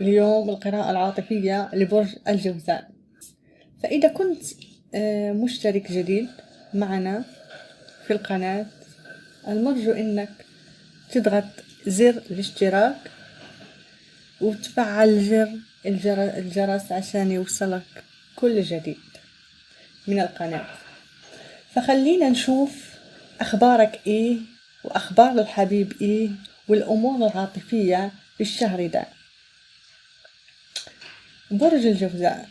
اليوم القراءة العاطفية لبرج الجوزاء. فإذا كنت آه، مشترك جديد معنا في القناة المرجو إنك تضغط زر الاشتراك وتفعل زر الجرس عشان يوصلك كل جديد من القناة. فخلينا نشوف أخبارك إيه وأخبار الحبيب إيه والأمور العاطفية للشهر ده. برج الجوزاء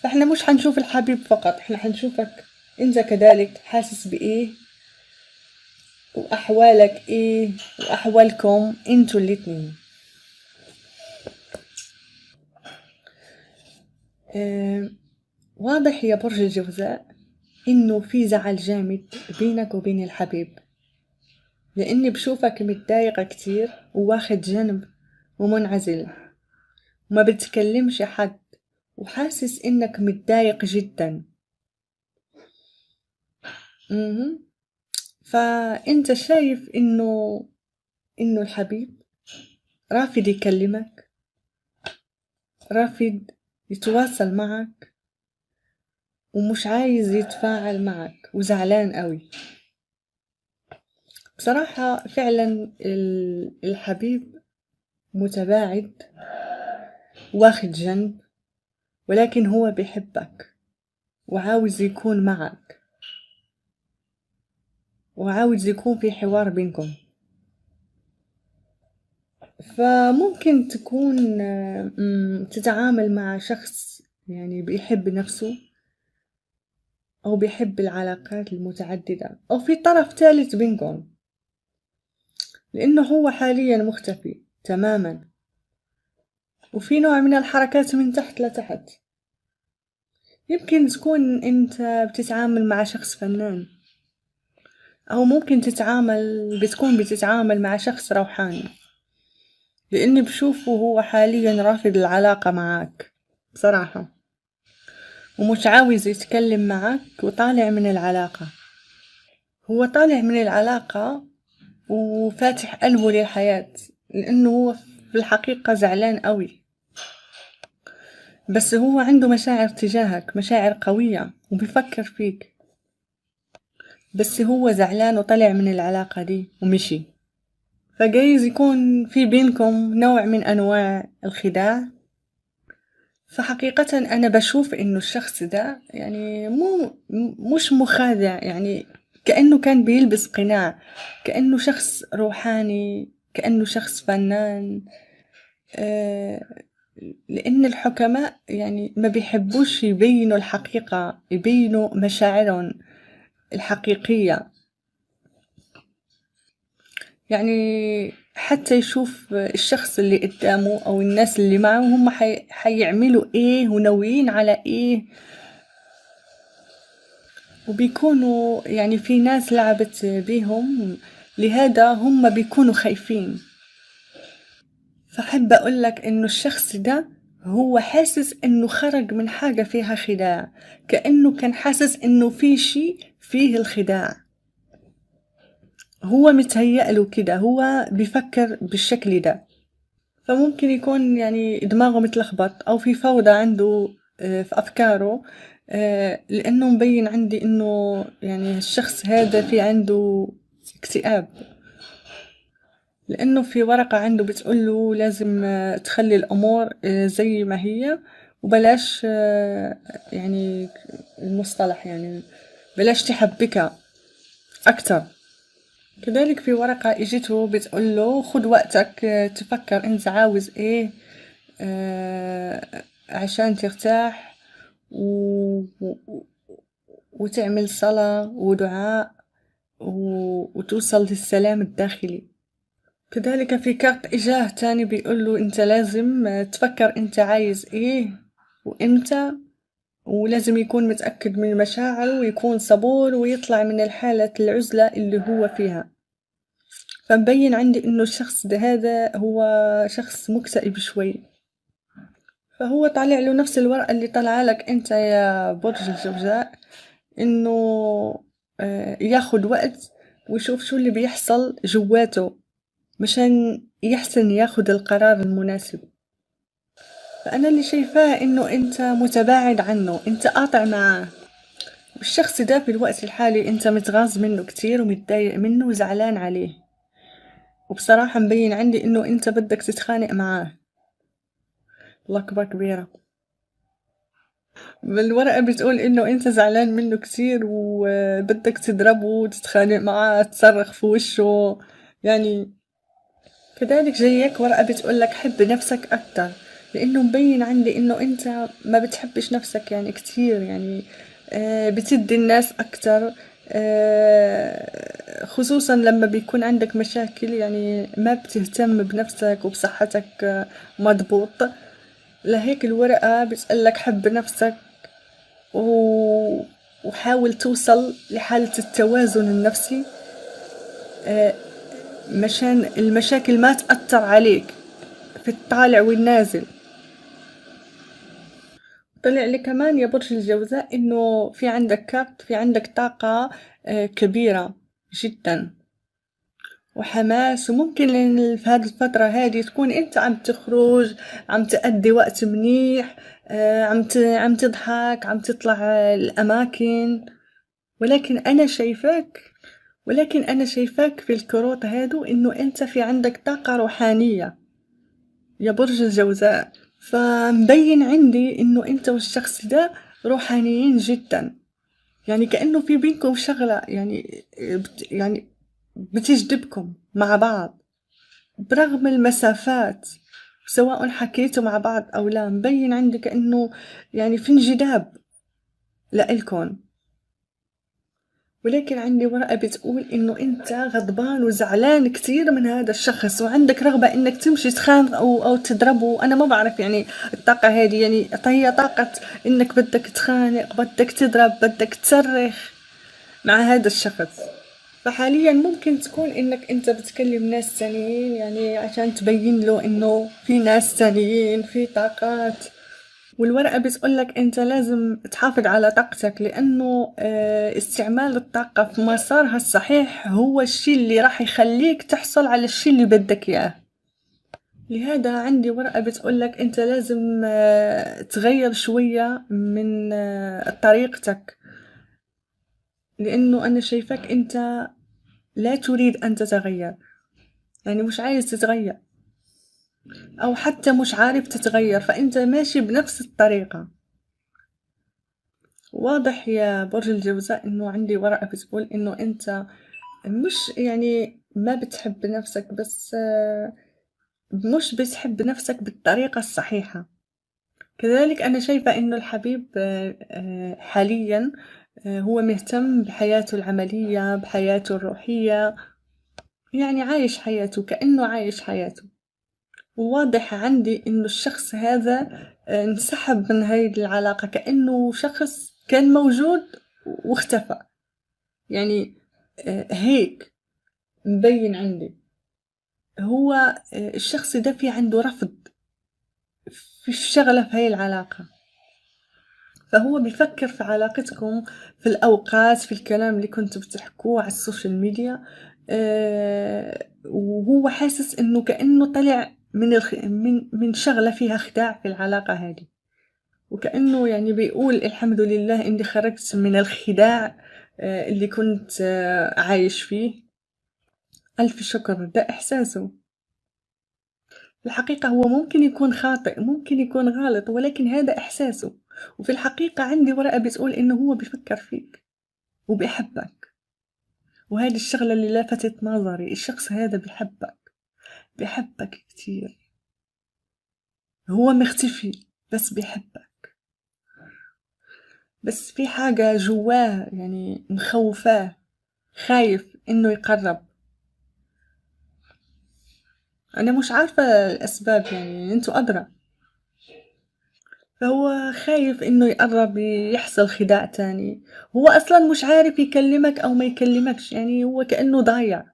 فإحنا مش حنشوف الحبيب فقط إحنا حنشوفك. أنت كذلك حاسس بإيه؟ وأحوالك إيه؟ وأحوالكم أنتوا الاتنين. آه واضح يا برج الجوزاء إنه في زعل جامد بينك وبين الحبيب. لأني بشوفك متضايقة كتير وواخد جنب ومنعزل. وما بتكلمش حد وحاسس إنك متضايق جدا. مهم. فأنت شايف إنه إنه الحبيب رافض يكلمك رافض يتواصل معك ومش عايز يتفاعل معك وزعلان قوي. بصراحة فعلا الحبيب متباعد. واخد جنب ولكن هو بيحبك وعاوز يكون معك. وعاوز يكون في حوار بينكم. فممكن تكون تتعامل مع شخص يعني بيحب نفسه أو بيحب العلاقات المتعددة أو في طرف ثالث بينكم. لأنه هو حاليا مختفي تماما. وفي نوع من الحركات من تحت لتحت. يمكن تكون أنت بتتعامل مع شخص فنان. أو ممكن تتعامل بتكون بتتعامل مع شخص روحاني. لأني بشوفه هو حاليا رافض العلاقة معاك بصراحة. ومش عاوز يتكلم معك وطالع من العلاقة. هو طالع من العلاقة وفاتح قلبه للحياة لأنه هو في الحقيقة زعلان قوي. بس هو عنده مشاعر تجاهك مشاعر قوية وبيفكر فيك. بس هو زعلان وطلع من العلاقة دي ومشي. فجايز يكون في بينكم نوع من أنواع الخداع. فحقيقة أنا بشوف إنه الشخص ده يعني مو مش مخادع يعني كأنه كان بيلبس قناع كأنه شخص روحاني كأنه شخص فنان. آه لأن الحكماء يعني ما بيحبوش يبينوا الحقيقة يبينوا مشاعرهم الحقيقية. يعني حتى يشوف الشخص اللي قدامه أو الناس اللي معه هم حي... حيعملوا إيه وناويين على إيه. وبيكونوا يعني في ناس لعبت بيهم لهذا هم بيكونوا خايفين. فحب أقول لك إنه الشخص ده هو حاسس إنه خرج من حاجة فيها خداع كأنه كان حاسس إنه في شي فيه الخداع. هو متهيأ له كده هو بيفكر بالشكل ده. فممكن يكون يعني دماغه متلخبط أو في فوضى عنده آه، في أفكاره آه، لأنه مبين عندي إنه يعني الشخص هذا في عنده اكتئاب. لأنه في ورقة عنده بتقول له لازم آه، تخلي الأمور آه، زي ما هي وبلاش آه، يعني المصطلح يعني بلاش تحبكها أكتر. كذلك في ورقة إجته بتقول له خد وقتك تفكر أنت عاوز إيه عشان ترتاح و... وتعمل صلاة ودعاء و... وتوصل للسلام الداخلي. كذلك في كارت إجاه تاني بيقوله أنت لازم تفكر أنت عايز إيه وإمتى ولازم يكون متأكد من مشاعره ويكون صبور ويطلع من الحالة العزلة اللي هو فيها. فمبين عندي إنه الشخص ده هذا هو شخص مكتئب شوي. فهو طالع له نفس الورقة اللي طلع لك أنت يا برج الجوزاء إنه آه، ياخد وقت ويشوف شو اللي بيحصل جواته. مشان يحسن ياخد القرار المناسب. فأنا اللي شايفاه إنه أنت متباعد عنه أنت قاطع معاه. والشخص ده في الوقت الحالي أنت متغاظ منه كتير ومتضايق منه وزعلان عليه. وبصراحة مبين عندي إنه أنت بدك تتخانق معاه. لقبة كبيرة. بالورقة بتقول إنه أنت زعلان منه كتير وبدك تضربه وتتخانق معاه تصرخ في وشه. يعني كذلك جايك ورقة بتقولك حب نفسك أكتر لأنه مبين عندي إنه أنت ما بتحبش نفسك يعني كتير يعني آه، بتدي الناس أكتر آه، خصوصا لما بيكون عندك مشاكل يعني ما بتهتم بنفسك وبصحتك آه، مضبوط. لهيك الورقة بتقلك حب نفسك و... وحاول توصل لحالة التوازن النفسي. مشان المشاكل ما تأثر عليك في الطالع والنازل. طلع لي كمان يا برج الجوزاء إنه في عندك كارت في عندك طاقة آه، كبيرة جدا. وحماس وممكن في هذه الفترة هذه تكون أنت عم تخرج عم تأدي وقت منيح آه، عم عم تضحك عم تطلع الأماكن. ولكن أنا شايفاك ولكن أنا شايفاك في الكروت هادو إنه أنت في عندك طاقة روحانية. يا برج الجوزاء. فمبين عندي إنه أنت والشخص ده روحانيين جدا. يعني كأنه في بينكم شغلة يعني بت يعني بتجذبكم مع بعض. برغم المسافات سواء حكيتوا مع بعض أو لا مبين عندي كأنه يعني في انجذاب لإلكم. ولكن عندي ورقة بتقول إنه أنت غضبان وزعلان كتير من هذا الشخص وعندك رغبة إنك تمشي تخانق أو أو تضربه. أنا ما بعرف يعني الطاقة هذه يعني هي طاقة إنك بدك تخانق بدك تضرب بدك تصرخ مع هذا الشخص. فحاليا ممكن تكون إنك أنت بتكلم ناس تانيين يعني عشان تبين له إنه في ناس تانيين في طاقات. والورقة بتقولك أنت لازم تحافظ على طاقتك لأنه آه، استعمال الطاقة في مسارها الصحيح هو الشي اللي راح يخليك تحصل على الشي اللي بدك إياه. لهذا عندي ورقة بتقولك أنت لازم آه، تغير شوية من آه، طريقتك. لأنه أنا شايفك أنت لا تريد أن تتغير. يعني مش عايز تتغير. أو حتى مش عارف تتغير فأنت ماشي بنفس الطريقة. واضح يا برج الجوزاء إنه عندي ورقة بتقول إنه أنت مش يعني ما بتحب نفسك بس مش بتحب نفسك بالطريقة الصحيحة. كذلك أنا شايفة إنه الحبيب حاليا هو مهتم بحياته العملية بحياته الروحية يعني عايش حياته كأنه عايش حياته. وواضح عندي إنه الشخص هذا آه، انسحب من هاي العلاقة كأنه شخص كان موجود واختفى. يعني آه، هيك مبين عندي. هو آه، الشخص ده في عنده رفض في شغلة في هاي العلاقة. فهو بيفكر في علاقتكم في الأوقات في الكلام اللي كنتوا بتحكوه على السوشيال ميديا وهو حاسس إنه كأنه طلع من الخ... من من شغلة فيها خداع في العلاقة هذه. وكأنه يعني بيقول الحمد لله إني خرجت من الخداع آه، اللي كنت آه، عايش فيه. ألف شكر ده إحساسه. في الحقيقة هو ممكن يكون خاطئ ممكن يكون غلط ولكن هذا إحساسه. وفي الحقيقة عندي ورقة بتقول إنه هو بيفكر فيك وبيحبك. وهذه الشغلة اللي لفتت نظري الشخص هذا بيحبك. بيحبك كتير. هو مختفي بس بيحبك. بس في حاجة جواه يعني مخوفاه خايف إنه يقرب. أنا مش عارفة الأسباب يعني انتو أدرى. فهو خايف إنه يقرب يحصل خداع تاني. هو أصلا مش عارف يكلمك أو ما يكلمكش يعني هو كأنه ضايع.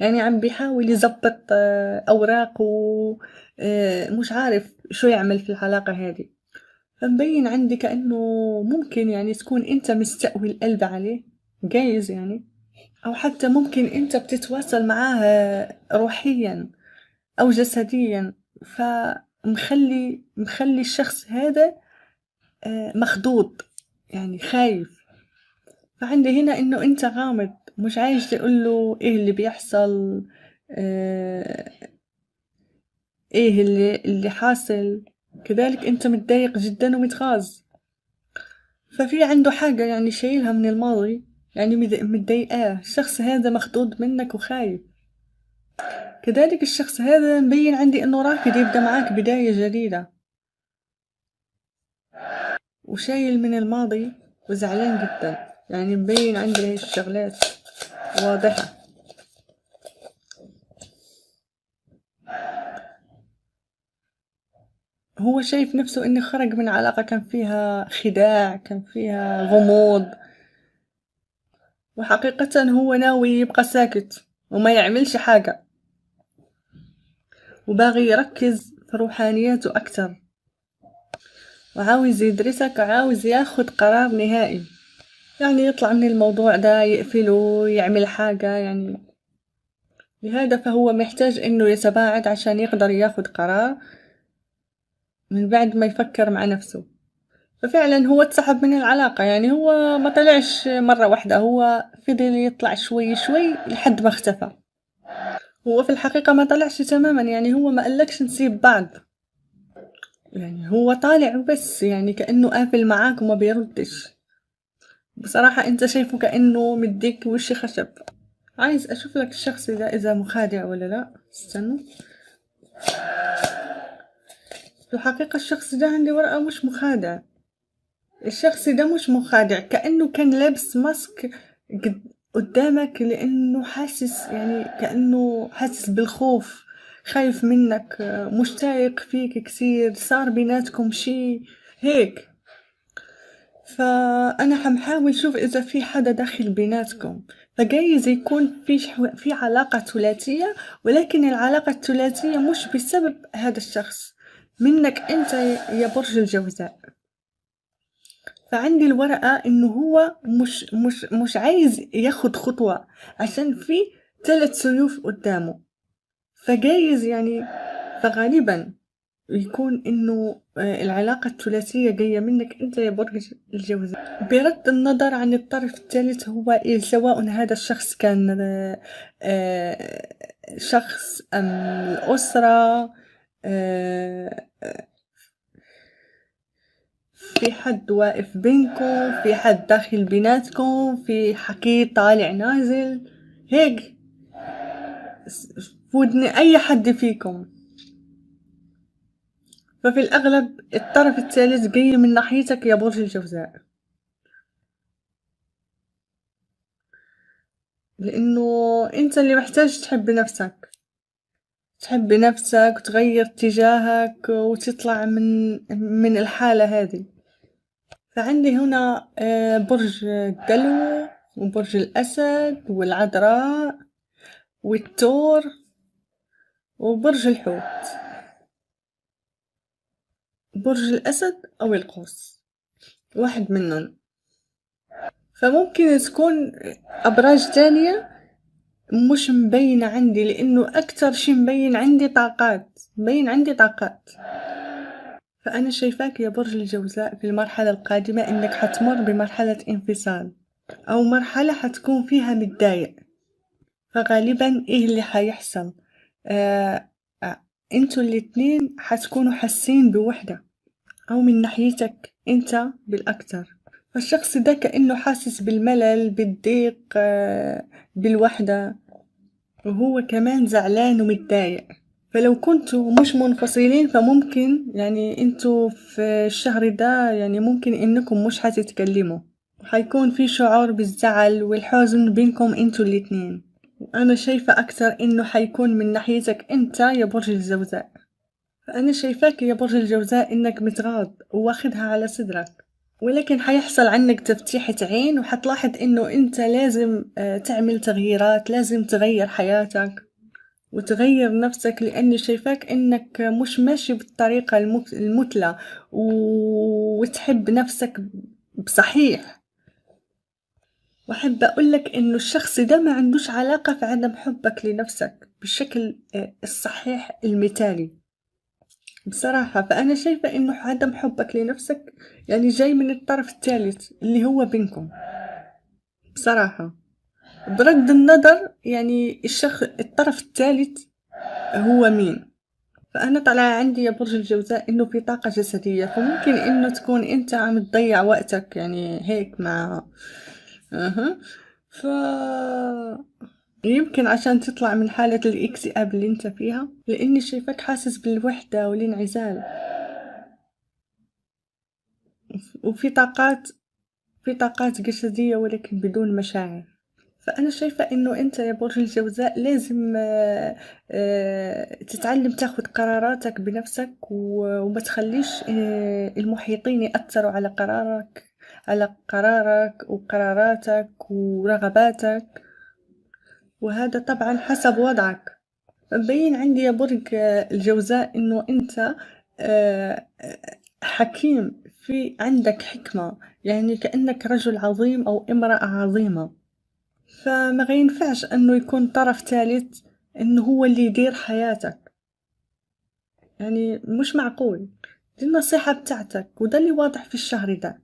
يعني عم بيحاول يزبط آه، أوراق ومش آه، عارف شو يعمل في العلاقة هذه. فمبين عندي كأنه ممكن يعني تكون أنت مستقوي القلب عليه جايز يعني. أو حتى ممكن أنت بتتواصل معاه روحيا أو جسديا. فمخلي مخلي الشخص هذا آه، مخضوض يعني خايف. فعندي هنا إنه أنت غامض. مش عايز تقوله إيه اللي بيحصل آه، إيه اللي اللي حاصل. كذلك أنت متضايق جدا ومتغاظ ففي عنده حاجة يعني شايلها من الماضي يعني متضايقاه الشخص هذا مخضوض منك وخايف. كذلك الشخص هذا مبين عندي إنه رافض يبدأ معاك بداية جديدة. وشايل من الماضي وزعلان جدا. يعني مبين عندي هاي الشغلات. واضحة. هو شايف نفسه انه خرج من علاقة كان فيها خداع كان فيها غموض. وحقيقة هو ناوي يبقى ساكت وما يعملش حاجة. وباغي يركز في روحانياته أكتر وعاوز يدرسك وعاوز ياخد قرار نهائي. يعني يطلع من الموضوع ده يقفله يعمل حاجة يعني. لهذا فهو محتاج إنه يتباعد عشان يقدر ياخد قرار من بعد ما يفكر مع نفسه. ففعلا هو اتسحب من العلاقة يعني هو ما طلعش مرة واحدة هو فضل يطلع شوي شوي لحد ما اختفى. هو في الحقيقة ما طلعش تماما يعني هو ما قالكش نسيب بعض. يعني هو طالع وبس يعني كأنه قافل معاك وما بيردش. بصراحة أنت شايفه كأنه مديك وش خشب. عايز أشوف لك الشخص ده إذا مخادع ولا لا. استنوا. في الحقيقة الشخص ده عندي ورقة مش مخادع. الشخص ده مش مخادع كأنه كان لابس ماسك قدامك لأنه حاسس يعني كأنه حاسس بالخوف. خايف منك مشتاق فيك كثير صار بيناتكم شي هيك. فأنا حنحاول شوف إذا في حدا داخل بيناتكم. فجايز يكون في في علاقة ثلاثية ولكن العلاقة الثلاثية مش بسبب هذا الشخص. منك أنت يا برج الجوزاء. فعندي الورقة إنه هو مش مش مش عايز ياخد خطوة عشان في ثلاث سيوف قدامه. فجايز يعني فغالبا يكون إنه آه، العلاقة الثلاثية جاية منك أنت يا برج الجوزاء. بغض النظر عن الطرف الثالث هو إيه سواء هذا الشخص كان آه، آه، شخص أم الأسرة في حد واقف بينكم في حد داخل بيناتكم في حكي طالع نازل هيك. فودني أي حد فيكم. ففي الأغلب الطرف الثالث جاي من ناحيتك يا برج الجوزاء. لأنه أنت اللي محتاج تحب نفسك. تحب نفسك وتغير اتجاهك وتطلع من من الحالة هذه. فعندي هنا آه، برج الدلو وبرج الأسد والعذراء والتور وبرج الحوت. برج الأسد أو القوس. واحد منهم. فممكن تكون أبراج تانية مش مبينة عندي لأنه أكتر شي مبين عندي طاقات مبين عندي طاقات. فأنا شايفاك يا برج الجوزاء في المرحلة القادمة إنك حتمر بمرحلة انفصال أو مرحلة حتكون فيها متضايق. فغالبا إيه اللي حيحصل؟ آه آه أنتوا الاتنين حتكونوا حاسين بوحدة. أو من ناحيتك أنت بالأكتر فالشخص ده كأنه حاسس بالملل بالضيق آه بالوحدة وهو كمان زعلان ومتضايق. فلو كنتوا مش منفصلين فممكن يعني أنتوا في الشهر ده يعني ممكن إنكم مش حتتكلموا. وحيكون في شعور بالزعل والحزن بينكم أنتوا الاتنين. وأنا شايفة أكتر إنه حيكون من ناحيتك أنت يا برج الجوزاء فانا شايفاك يا برج الجوزاء إنك متغاض واخدها على صدرك ولكن حيحصل عنك تفتيحة عين وحتلاحظ إنه أنت لازم آه، تعمل تغييرات لازم تغير حياتك وتغير نفسك لأني شايفاك إنك مش ماشي بالطريقة المثلى وتحب نفسك بصحيح. وأحب أقولك إنه الشخص ده ما عندوش علاقة في عدم حبك لنفسك بالشكل آه، الصحيح المثالي. بصراحة فأنا شايفة إنه عدم حبك لنفسك يعني جاي من الطرف الثالث اللي هو بينكم. بصراحة. برد النظر يعني الشخص الطرف الثالث هو مين. فأنا طلع عندي يا برج الجوزاء إنه في طاقة جسدية فممكن إنه تكون أنت عم تضيع وقتك يعني هيك مع أها. ف يمكن عشان تطلع من حالة الاكتئاب اللي انت فيها لإني شايفك حاسس بالوحدة والانعزال. وفي طاقات في طاقات جسدية ولكن بدون مشاعر. فأنا شايفة إنه أنت يا برج الجوزاء لازم آه، آه، تتعلم تاخد قراراتك بنفسك وما تخليش آه، المحيطين يأثروا على قرارك على قرارك وقراراتك ورغباتك. وهذا طبعا حسب وضعك. مبين عندي يا برج الجوزاء إنه أنت آه، حكيم في عندك حكمة يعني كأنك رجل عظيم أو امرأة عظيمة. فما ينفعش أنه يكون طرف ثالث أنه هو اللي يدير حياتك. يعني مش معقول. دي النصيحة بتاعتك وده اللي واضح في الشهر ده.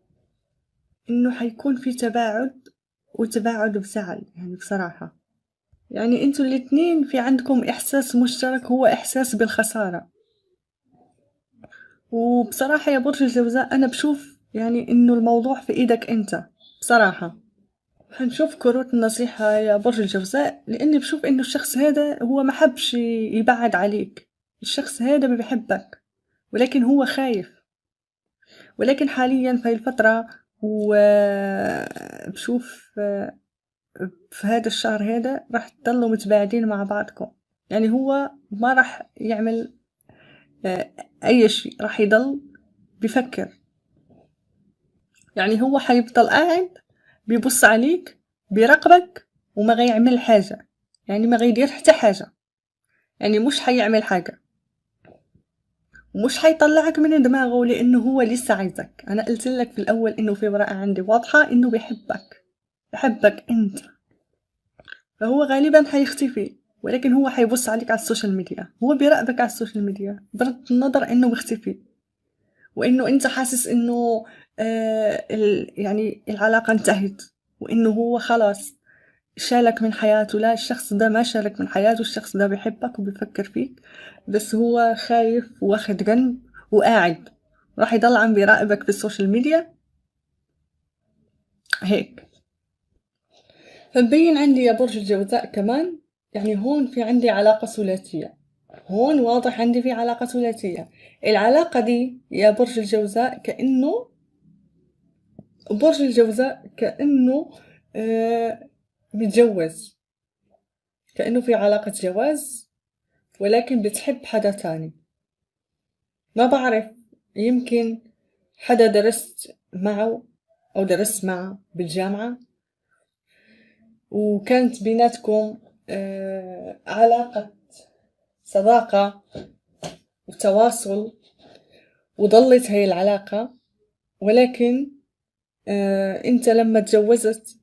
إنه حيكون في تباعد وتباعد بزعل يعني بصراحة. يعني أنتوا الاتنين في عندكم إحساس مشترك هو إحساس بالخسارة. وبصراحة يا برج الجوزاء أنا بشوف يعني إنه الموضوع في إيدك أنت بصراحة. حنشوف كروت النصيحة يا برج الجوزاء لأني بشوف إنه الشخص هذا هو ما حبش يبعد عليك. الشخص هذا بيحبك ولكن هو خايف. ولكن حاليا في الفترة وبشوف في هذا الشهر هذا راح تضلوا متباعدين مع بعضكم. يعني هو ما راح يعمل آه، أي شيء راح يضل بيفكر يعني هو حيفضل قاعد بيبص عليك بيراقبك وما غيعمل حاجة. يعني ما غيدير حتى حاجة. يعني مش حيعمل حاجة. ومش حيطلعك من دماغه لأنه هو لسه عايزك. أنا قلت لك في الأول إنه في امرأة عندي واضحة إنه بيحبك. بحبك أنت. فهو غالبا حيختفي ولكن هو حيبص عليك على ال social media. هو بيراقبك على ال social media بغض النظر إنه مختفي وإنه أنت حاسس إنه آه يعني العلاقة انتهت وإنه هو خلاص شالك من حياته. لا الشخص ده ما شالك من حياته الشخص ده بيحبك وبيفكر فيك بس هو خايف واخد جنب وقاعد. راح يضل عم بيراقبك في ال social media. هيك. فمبين عندي يا برج الجوزاء كمان يعني هون في عندي علاقة ثلاثية. هون واضح عندي في علاقة ثلاثية. العلاقة دي يا برج الجوزاء كأنه برج الجوزاء كأنه آه متجوز. كأنه في علاقة جواز ولكن بتحب حدا تاني. ما بعرف يمكن حدا درست معه أو درست معه بالجامعة. وكانت بيناتكم آه، علاقة صداقة وتواصل وظلت هاي العلاقة. ولكن آه، انت لما تجوزت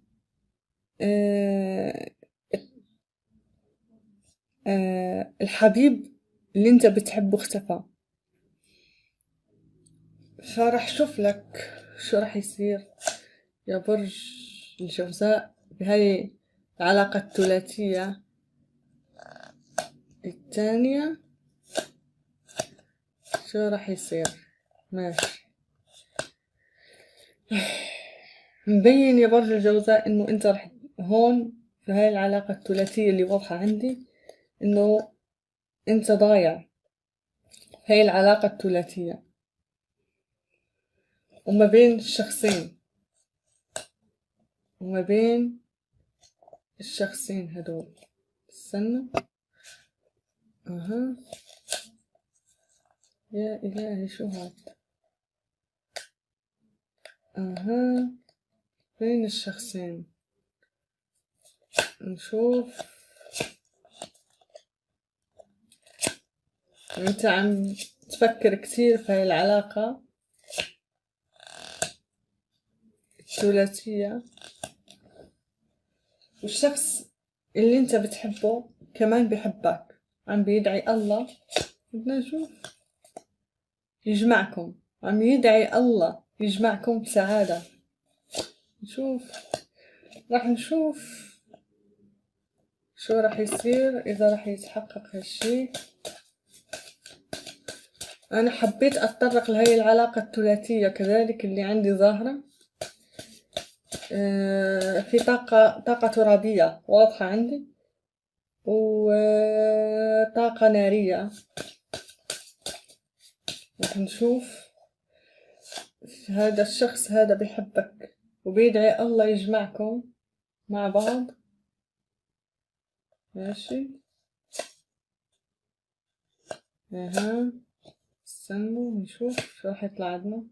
آه، الحبيب اللي انت بتحبه اختفى. فرح شوف لك شو رح يصير. يا برج الجوزاء بهاي العلاقة الثلاثية. الثانية شو راح يصير؟ ماشي. مبين يا برج الجوزاء إنه أنت رح هون في هاي العلاقة الثلاثية اللي واضحة عندي إنه أنت ضايع هاي العلاقة الثلاثية. وما بين الشخصين. وما بين الشخصين هدول. استنى. أها. يا إلهي شو هاد؟ أها. بين الشخصين؟ نشوف. أنت عم تفكر كثير في هاي العلاقة؟ الثلاثية. والشخص اللي انت بتحبه كمان بيحبك. عم بيدعي الله. بدنا نشوف. يجمعكم. عم يدعي الله. يجمعكم بسعادة. نشوف. راح نشوف شو راح يصير إذا راح يتحقق هالشي. أنا حبيت أتطرق لهي العلاقة الثلاثية كذلك اللي عندي ظاهرة. في طاقة طاقة ترابية واضحة عندي. وطاقة نارية. راح نشوف. هذا الشخص هذا بيحبك وبيدعي الله يجمعكم مع بعض. ماشي. أها. استنوا نشوف. شو راح يطلع عندنا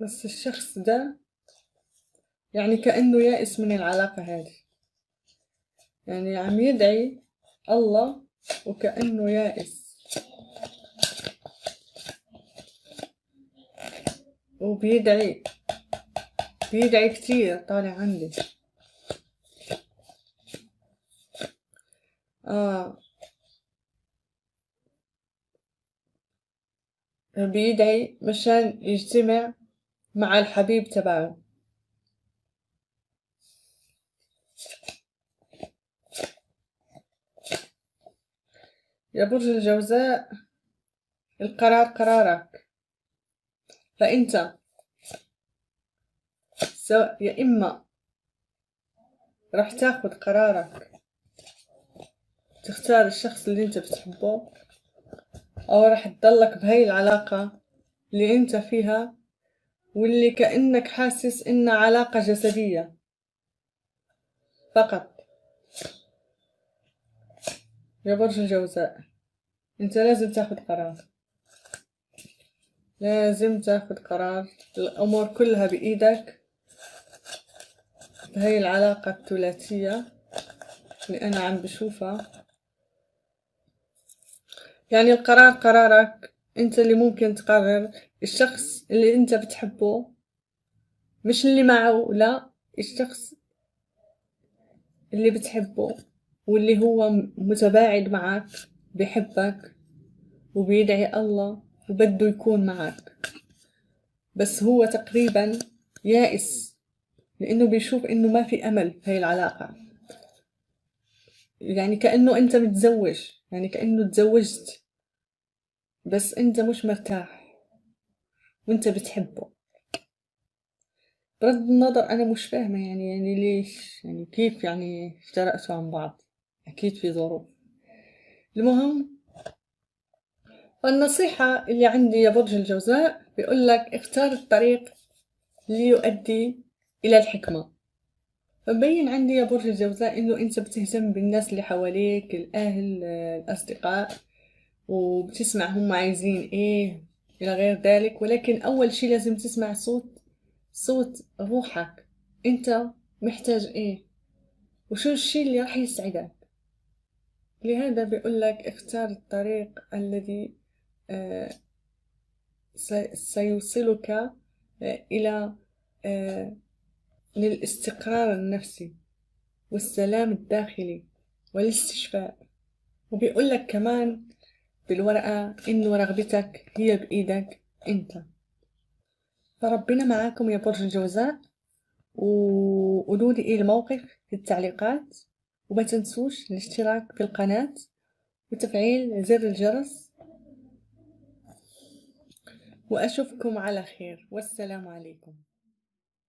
بس الشخص ده يعني كأنه يائس من العلاقة هذه. يعني عم يدعي الله وكأنه يائس. وبيدعي بيدعي كتير طالع عندي. آه. بيدعي مشان يجتمع مع الحبيب تبعه. يا برج الجوزاء القرار قرارك. فأنت سواء يا إما راح تاخد قرارك تختار الشخص اللي أنت بتحبه أو راح تضلك بهاي العلاقة اللي أنت فيها واللي كأنك حاسس إنها علاقة جسدية. فقط. يا برج الجوزاء أنت لازم تاخد قرار. لازم تاخد قرار. الأمور كلها بإيدك. هاي العلاقة الثلاثية اللي أنا عم بشوفها. يعني القرار قرارك أنت اللي ممكن تقرر الشخص اللي انت بتحبه مش اللي معه لا الشخص اللي بتحبه واللي هو متباعد معك بحبك وبيدعي الله وبده يكون معك بس هو تقريبا يائس لأنه بيشوف إنه ما في أمل في هاي العلاقة. يعني كأنه أنت متزوج يعني كأنه تزوجت بس أنت مش مرتاح. وانت بتحبه. بغض النظر أنا مش فاهمة يعني يعني ليش؟ يعني كيف يعني افترقتوا عن بعض؟ أكيد في ظروف. المهم والنصيحة اللي عندي يا برج الجوزاء بيقول لك اختار الطريق اللي يؤدي إلى الحكمة. فبين عندي يا برج الجوزاء إنه أنت بتهتم بالناس اللي حواليك الأهل الأصدقاء وبتسمع هم عايزين إيه. إلى غير ذلك ولكن أول شي لازم تسمع صوت صوت روحك. أنت محتاج إيه؟ وشو الشي اللي راح يسعدك؟ لهذا بيقول لك اختار الطريق الذي آه سيوصلك آه إلى آه للاستقرار النفسي والسلام الداخلي والإستشفاء. وبيقول لك كمان بالورقة إنه رغبتك هي بإيدك أنت. فربنا معاكم يا برج الجوزاء وقولوا لي إيه الموقف في التعليقات وما تنسوش الاشتراك في القناة وتفعيل زر الجرس. وأشوفكم على خير. والسلام عليكم.